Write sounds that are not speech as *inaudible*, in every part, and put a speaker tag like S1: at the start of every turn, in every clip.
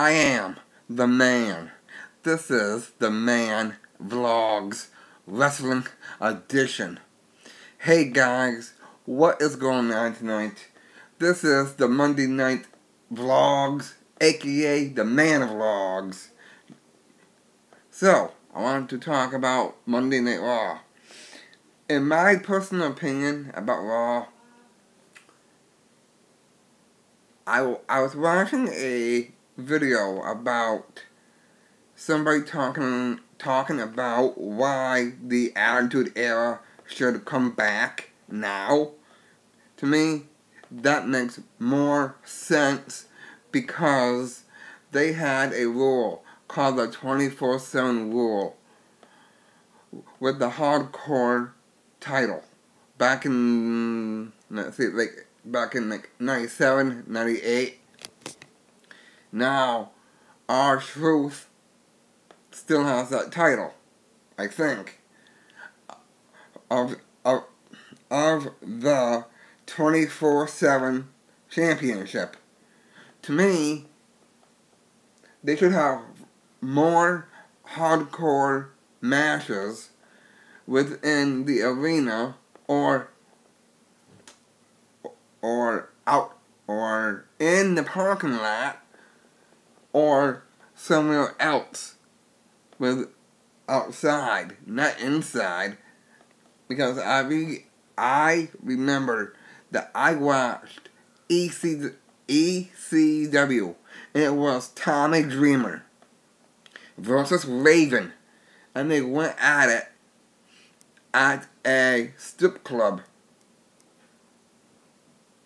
S1: I am the man. This is the Man Vlogs Wrestling Edition. Hey guys, what is going on tonight? This is the Monday Night Vlogs, aka the Man of Vlogs. So, I wanted to talk about Monday Night Raw. In my personal opinion about Raw, I, I was watching a video about somebody talking talking about why the Attitude Era should come back now. To me, that makes more sense because they had a rule called the 24-7 rule with the hardcore title back in let's see like back in like 97 98 now R-Truth still has that title i think. Of of of the 24-7 championship. To me they should have more hardcore matches within the arena or or out or in the parking lot or somewhere else with outside, not inside, because I re- I remember that I watched EC- ECW and it was Tommy Dreamer versus Raven. And they went at it at a strip club.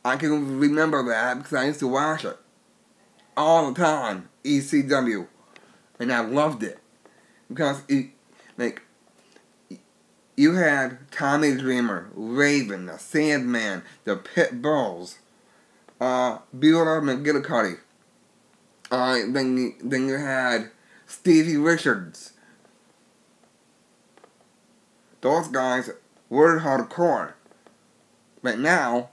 S1: I can remember that because I used to watch it all the time, ECW, and I loved it because it, like you had Tommy Dreamer, Raven, the Sandman, the Pit Bulls, uh, Beulah McGillicuddy. Uh, then you, then you had Stevie Richards. Those guys were hardcore. But now,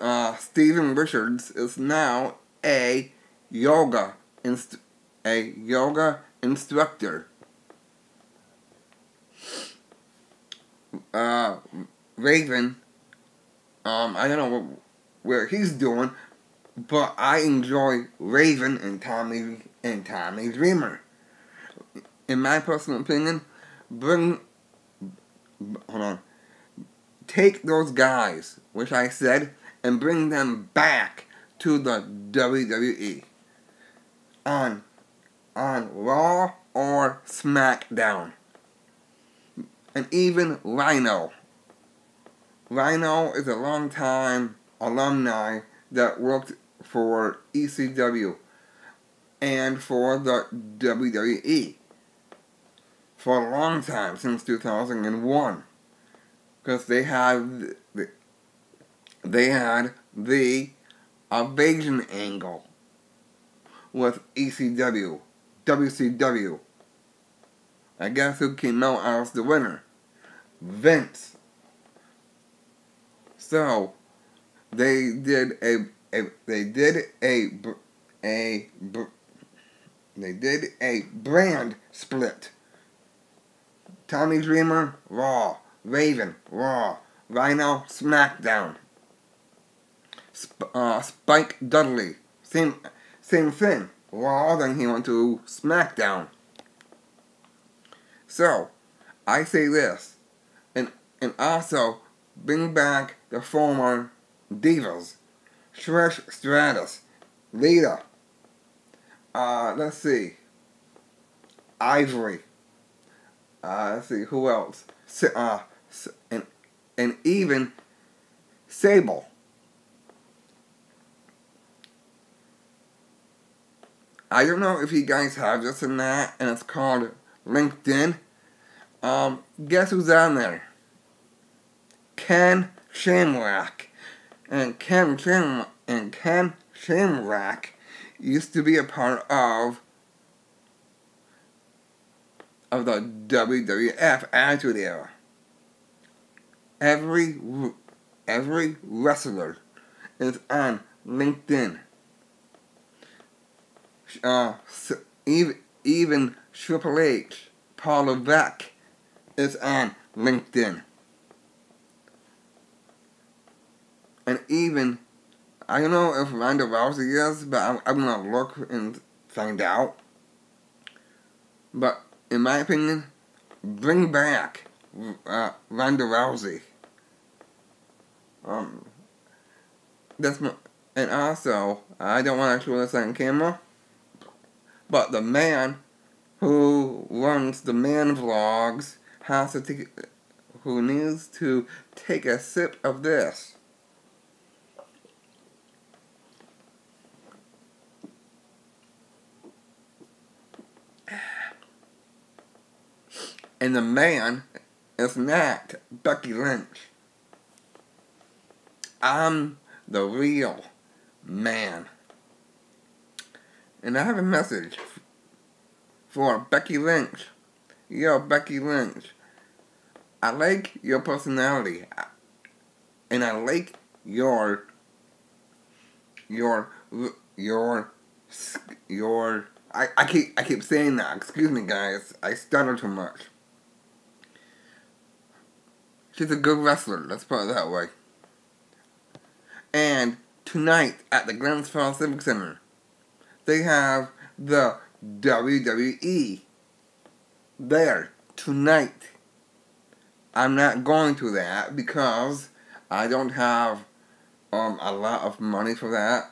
S1: uh, Steven Richards is now a yoga inst- a yoga instructor. Uh, Raven, um, I don't know what, where he's doing, but I enjoy Raven and Tommy and Tommy Dreamer. In my personal opinion, bring hold on. Take those guys, which I said, and bring them back to the WWE on on Raw or SmackDown. And even Rhino. Rhino is a long time alumni that worked for ECW and for the WWE for a long time since 2001 because they had the, they had the invasion angle with ECW, WCW. I guess who came out as the winner? Vince. So they did a, a they did a a they did a brand split. Tommy Dreamer, Raw. Raven, Raw. Rhino, SmackDown. Sp- uh, Spike Dudley, same same thing. Raw, then he went to SmackDown. So, I say this, and and also bring back the former divas, Trish Stratus, Lita. Uh, let's see. Ivory. Uh, let's see who else. Uh, and and even Sable. I don't know if you guys have this or not, and it's called LinkedIn. Um, guess who's on there? Ken Shamrock. And Ken Sham and Ken Shamrock used to be a part of of the WWF Attitude Era. Every every wrestler is on LinkedIn. Uh, even even Triple H, Paul Levesque, is on LinkedIn. And even, I don't know if Ronda Rousey is, but I'm, I'm gonna look and find out. But in my opinion, bring back uh, Ronda Rousey. Um, that's my, and also, I don't want to show this on camera, but the man who runs the man vlogs has to take, who needs to take a sip of this. And the man is not Becky Lynch. I'm the real man. And I have a message for Becky Lynch. Yo, Becky Lynch. I like your personality. And I like your your your your I, I keep I keep saying that. Excuse me guys. I stutter too much. She's a good wrestler, let's put it that way. And tonight at the Glens Falls Civic Center, they have the WWE there tonight. I'm not going to that because I don't have um, a lot of money for that.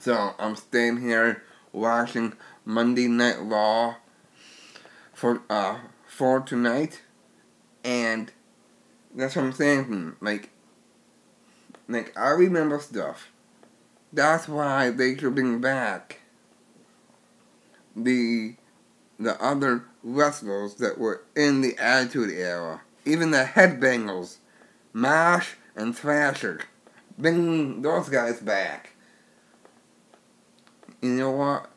S1: So I'm staying here watching Monday Night Raw for uh for tonight and that's what I'm saying. Like, like I remember stuff. That's why they should bring back the the other wrestlers that were in the Attitude Era. Even the Headbangers, Mash and Thrasher. Bring those guys back. You know what?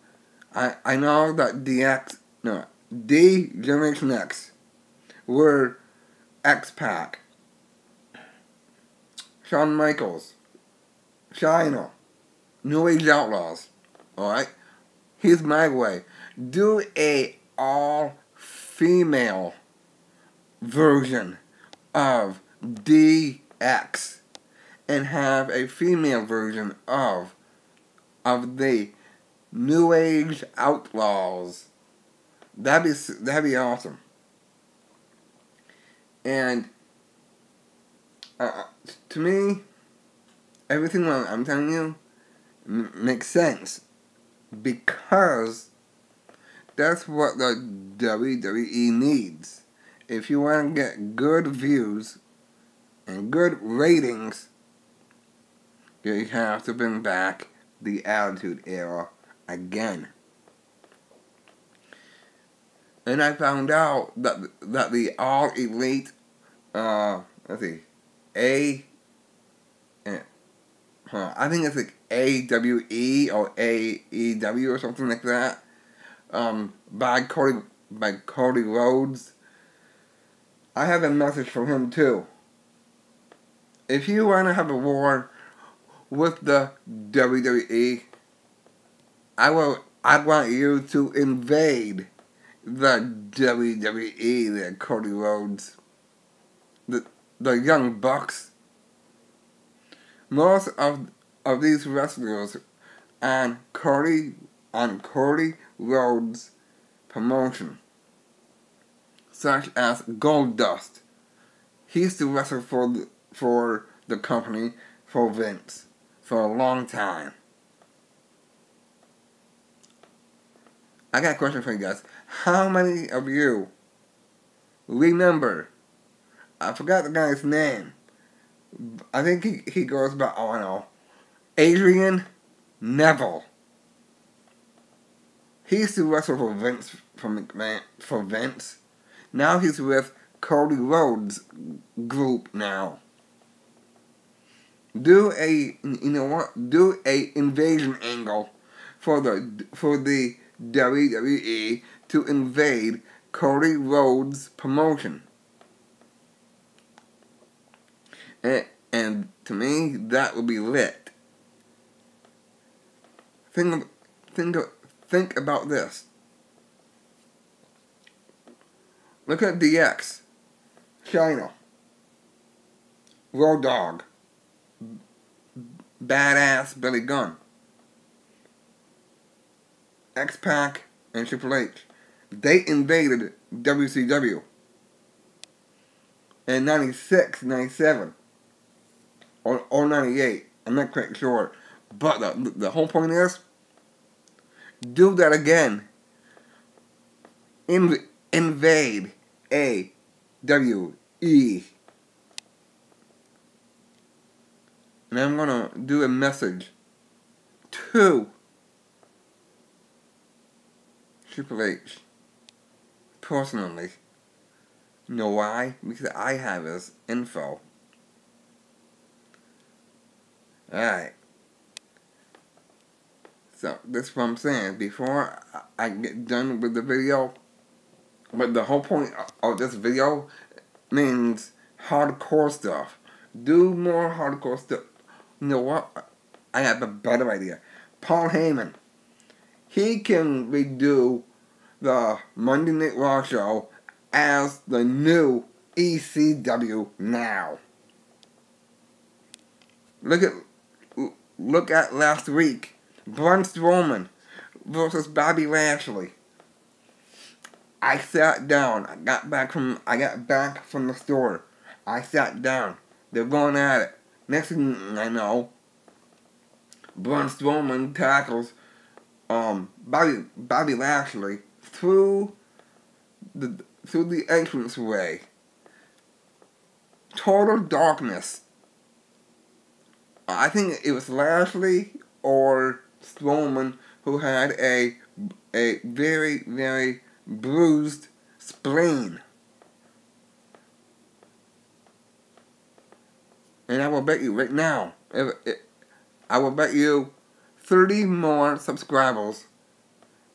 S1: I I know that DX no D Generation X were X Pac Shawn Michaels, Chyna, New Age Outlaws. Alright? Here's my way. Do a all female version of DX and have a female version of of the New Age Outlaws. That'd be that'd be awesome. And uh, to me, everything I'm telling you makes sense because that's what the WWE needs. If you want to get good views and good ratings, you have to bring back the Attitude Era again. And I found out that that the All Elite, uh, let's see, a, and, huh, I think it's like A W E or A E W or something like that. Um, by Cody by Cody Rhodes. I have a message for him too. If you want to have a war with the WWE, I will. I want you to invade the WWE. The Cody Rhodes. The the Young Bucks. Most of of these wrestlers and Cody and Cody Rhodes promotion, such as Goldust. He used to wrestle for the, for the company for Vince for a long time. I got a question for you guys. How many of you remember I forgot the guy's name. I think he, he goes by, know, Adrian Neville. He used to wrestle for Vince, for McMahon, for Vince. Now he's with Cody Rhodes group now. Do a, you know what, do a invasion angle for the, for the WWE to invade Cody Rhodes promotion. And, and to me, that would be lit. Think think think about this. Look at DX. Chyna, Road Dog. Badass Billy Gunn. X-Pac and Triple H. They invaded WCW in 96, 97, or, or 98. I'm not quite sure. But the, the whole point is, do that again. In, invade A W E. And I'm gonna do a message to Triple H personally. You know why? Because I have his info. Alright. So, that's what I'm saying. Before I get done with the video, but the whole point of this video means hardcore stuff. Do more hardcore stuff. You know what? I have a better idea. Paul Heyman. He can redo the Monday Night Raw show as the new ECW now. Look at look at last week. Braun Strowman versus Bobby Lashley. I sat down. I got back from I got back from the store. I sat down. They're going at it. Next thing I know, Braun Strowman tackles um Bobby Bobby Lashley through the through the entranceway. Total darkness. I think it was Lashley or Strowman who had a a very very bruised spleen. And I will bet you right now, if, if, I will bet you 30 more subscribers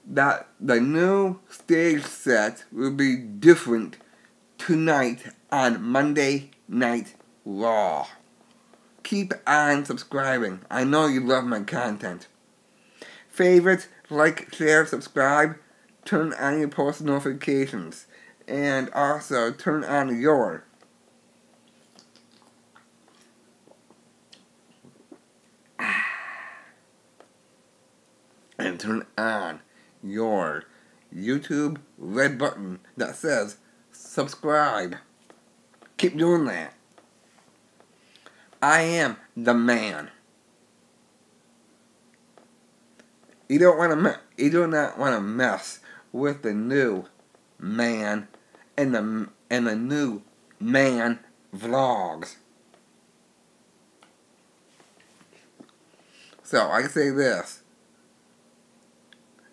S1: that the new stage set will be different tonight on Monday Night Raw. Keep on subscribing. I know you love my content. Favorite, like, share, subscribe, turn on your post notifications, and also turn on your *sighs* and turn on your YouTube red button that says subscribe. Keep doing that. I am the man. You don't want to. You do not want to mess with the new man and the and the new man vlogs. So I say this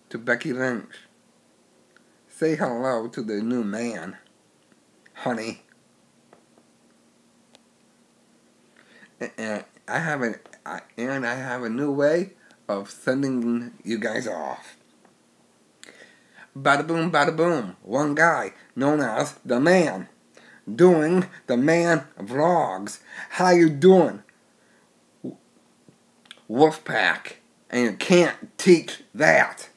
S1: to Becky Lynch. Say hello to the new man, honey. And I have an and I have a new way of sending you guys off. Bada boom, bada boom. One guy known as the man, doing the man of vlogs. How you doing, Wolfpack? And you can't teach that.